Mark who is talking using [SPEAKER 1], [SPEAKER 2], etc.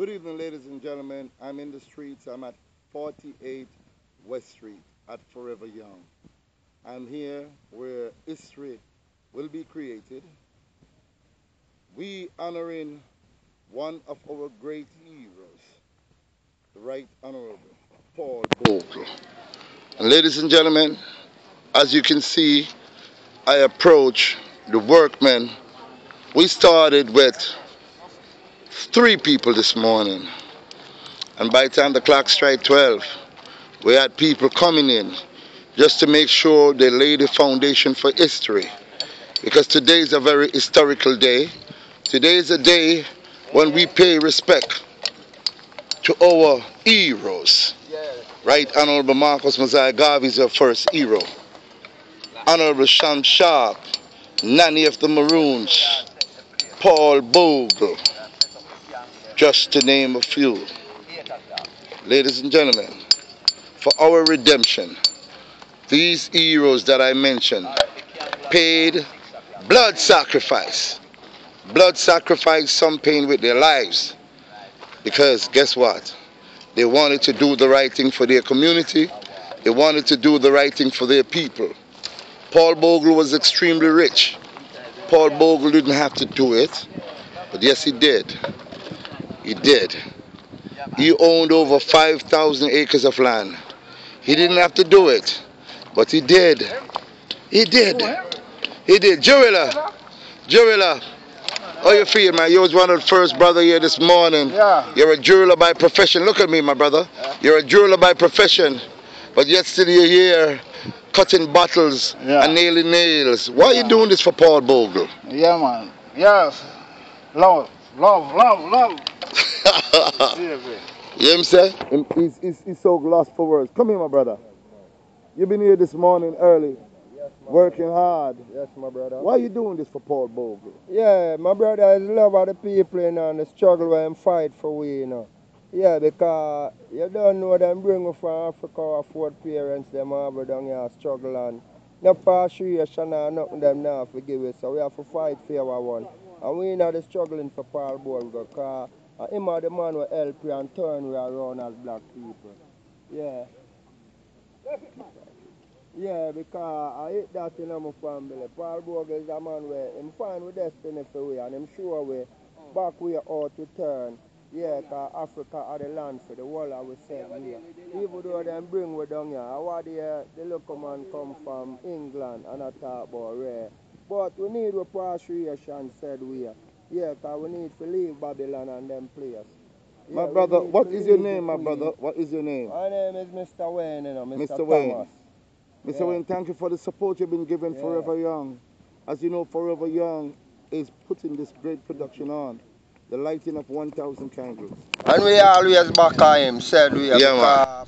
[SPEAKER 1] Good evening, ladies and gentlemen. I'm in the streets. I'm at 48 West Street at Forever Young. I'm here where history will be created. We honoring one of our great heroes, the Right Honorable Paul Bogle. And ladies and gentlemen, as you can see, I approach the workmen. We started with three people this morning. And by the time the clock strike 12, we had people coming in just to make sure they lay the foundation for history. Because today is a very historical day. Today is a day when we pay respect to our heroes. Right Honorable Marcus Mosiah Garvey is our first hero. Honorable Sam Sharpe, Nanny of the Maroons, Paul Bogle, just to name a few. Ladies and gentlemen, for our redemption, these heroes that I mentioned paid blood sacrifice. Blood sacrifice, some pain with their lives. Because guess what? They wanted to do the right thing for their community. They wanted to do the right thing for their people. Paul Bogle was extremely rich. Paul Bogle didn't have to do it, but yes, he did. He did. He owned over 5,000 acres of land. He didn't have to do it, but he did. He did. He did. Jurilla, Jurilla, how you feel, man? You was one of the first brother here this morning.
[SPEAKER 2] Yeah.
[SPEAKER 1] You're a jeweler by profession. Look at me, my brother. You're a jeweler by profession, but yet still you're here cutting bottles
[SPEAKER 2] Yeah.
[SPEAKER 1] and nailing nails. Why are you doing this for Paul Bogle?
[SPEAKER 2] Yeah, man. Yes. Love, love, love, love. Seriously.
[SPEAKER 1] You know what I'm saying? He's, he's, he's so lost for words. Come here, my brother. You've been here this morning early, working hard.
[SPEAKER 3] Yes, my brother.
[SPEAKER 1] Why are you doing this for Paul Bogle?
[SPEAKER 3] Yeah, my brother is love of the people, you know, and uh, the struggle where them fight for we, you know. Yeah, because you don't know them bring we from Africa or fourth parents, them have down here struggle and no partiation or nothing them now forgive us. So we have to fight for our one. And we know the struggling for Paul Bogle because uh, him are the man who help you and turn we around as black people. Yeah. Yeah, because I hate that in my family. Paul Bogle is a man where him find with destiny for we and him sure we back we ought to turn. Yeah, because Africa are the land for the world, I will say here. Even though them bring we down here, I want the, the local man come from England and I talk about rare. But we need repatriation said we. Yeah, because we need to leave Babylon and them place.
[SPEAKER 1] My
[SPEAKER 3] Yeah, we
[SPEAKER 1] brother,
[SPEAKER 3] need
[SPEAKER 1] what
[SPEAKER 3] to
[SPEAKER 1] is your name, my
[SPEAKER 3] Queen.
[SPEAKER 1] brother? What is your name?
[SPEAKER 3] My name is Mr. Wayne, you know, Mr.
[SPEAKER 1] Mr.
[SPEAKER 3] Thomas.
[SPEAKER 1] Wayne. Mr.
[SPEAKER 3] Yeah.
[SPEAKER 1] Wayne, thank you for the support you've been giving
[SPEAKER 3] Yeah.
[SPEAKER 1] Forever Young. As you know, Forever Young is putting this great production on. The lighting of 1,000 candles.
[SPEAKER 3] And we always back on him, said we.
[SPEAKER 1] Yeah, man.
[SPEAKER 3] because